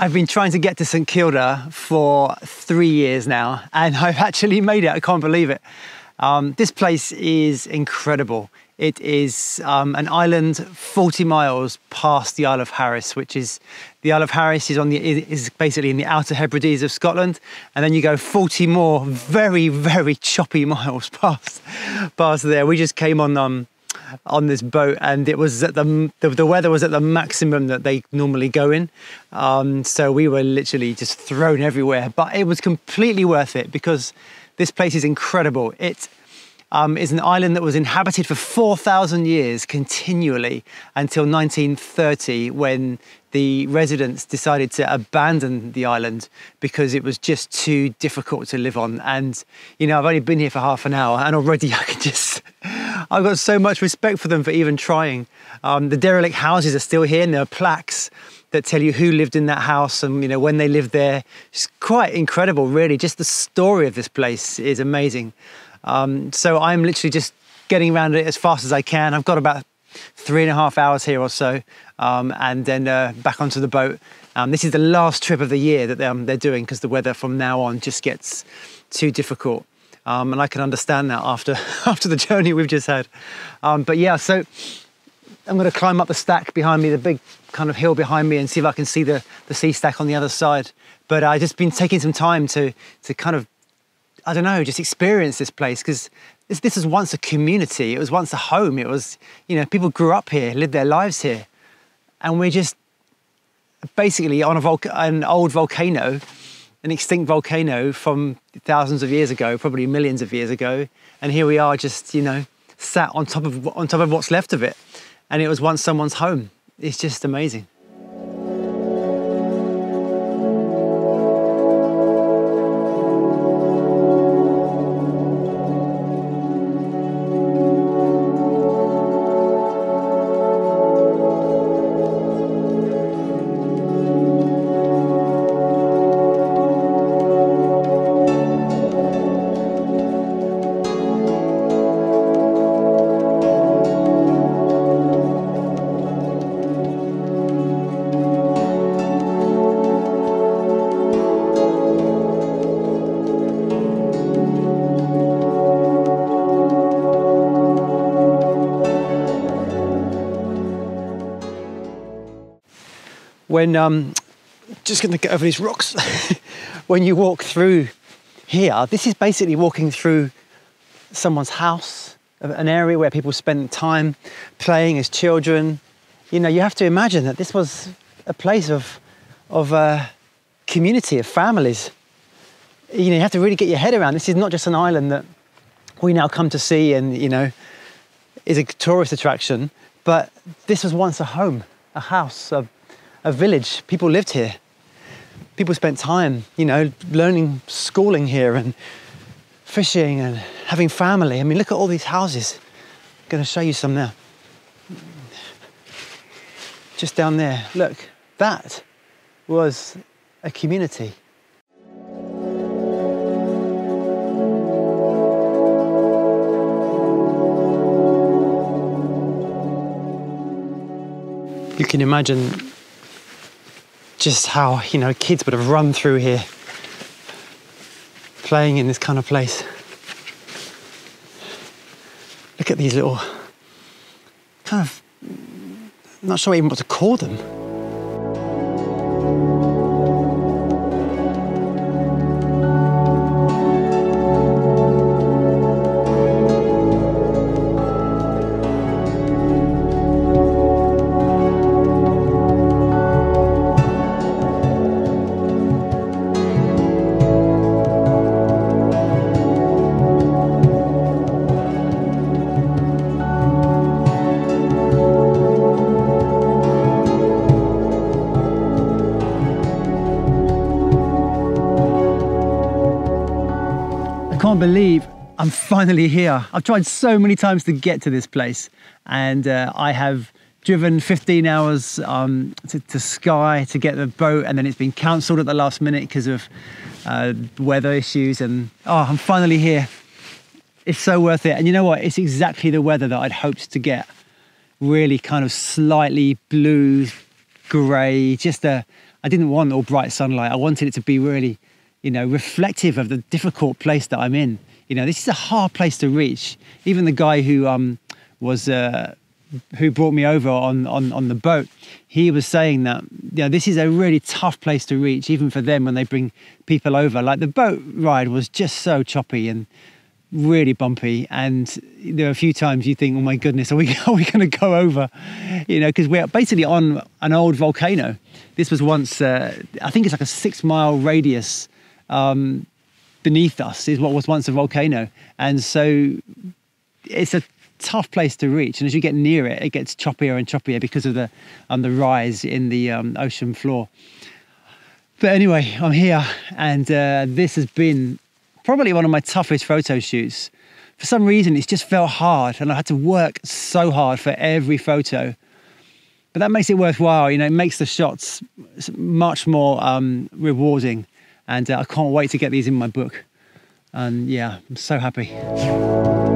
I've been trying to get to St Kilda for three years now, and I've actually made it. I can't believe it. Um, this place is incredible. It is um, an island 40 miles past the Isle of Harris, which is the Isle of Harris is on the is basically in the Outer Hebrides of Scotland, and then you go 40 more very very choppy miles past past there. We just came on um, on this boat, and it was at the the, the weather was at the maximum that they normally go in. Um, so we were literally just thrown everywhere, but it was completely worth it because this place is incredible. It um, is an island that was inhabited for 4,000 years continually until 1930 when the residents decided to abandon the island because it was just too difficult to live on. And, you know, I've only been here for half an hour and already I can just, I've got so much respect for them for even trying. Um, the derelict houses are still here and there are plaques that tell you who lived in that house and you know when they lived there. It's quite incredible, really. Just the story of this place is amazing. Um, so I'm literally just getting around it as fast as I can. I've got about three and a half hours here or so, um, and then uh, back onto the boat. Um, this is the last trip of the year that they're, they're doing because the weather from now on just gets too difficult. Um, and I can understand that after after the journey we've just had. Um, but yeah, so I'm going to climb up the stack behind me, the big kind of hill behind me, and see if I can see the the sea stack on the other side. But I've just been taking some time to to kind of I don't know, just experience this place because this, this was once a community. It was once a home. It was, you know, people grew up here, lived their lives here. And we're just basically on a an old volcano, an extinct volcano from thousands of years ago, probably millions of years ago. And here we are just, you know, sat on top of, on top of what's left of it. And it was once someone's home. It's just amazing. When um, just going to get over these rocks. when you walk through here, this is basically walking through someone's house, an area where people spend time playing as children. You know, you have to imagine that this was a place of of uh, community, of families. You know, you have to really get your head around. This is not just an island that we now come to see and you know is a tourist attraction, but this was once a home, a house, a a village. People lived here. People spent time, you know, learning, schooling here and fishing and having family. I mean, look at all these houses. I'm going to show you some now. Just down there, look, that was a community. You can imagine just how, you know, kids would have run through here playing in this kind of place. Look at these little kind of, I'm not sure even what to call them. Can't believe I'm finally here. I've tried so many times to get to this place and uh, I have driven 15 hours um, to, to, Skye to get the boat and then it's been cancelled at the last minute because of uh, weather issues and oh, I'm finally here. It's so worth it. And you know what? It's exactly the weather that I'd hoped to get. Really kind of slightly blue, grey, just a, I didn't want all bright sunlight. I wanted it to be really, you know, reflective of the difficult place that I'm in. You know, this is a hard place to reach. Even the guy who um, was uh, who brought me over on, on on the boat, he was saying that you know this is a really tough place to reach, even for them when they bring people over. Like the boat ride was just so choppy and really bumpy and there are a few times you think oh my goodness are we, are we going to go over you know because we're basically on an old volcano this was once uh, i think it's like a six mile radius um, beneath us is what was once a volcano and so it's a tough place to reach and as you get near it it gets choppier and choppier because of the um, the rise in the um, ocean floor but anyway i'm here and uh, this has been probably one of my toughest photo shoots. For some reason, it's just felt hard, and I had to work so hard for every photo. But that makes it worthwhile. You know, it makes the shots much more um, rewarding, and uh, I can't wait to get these in my book. And yeah, I'm so happy.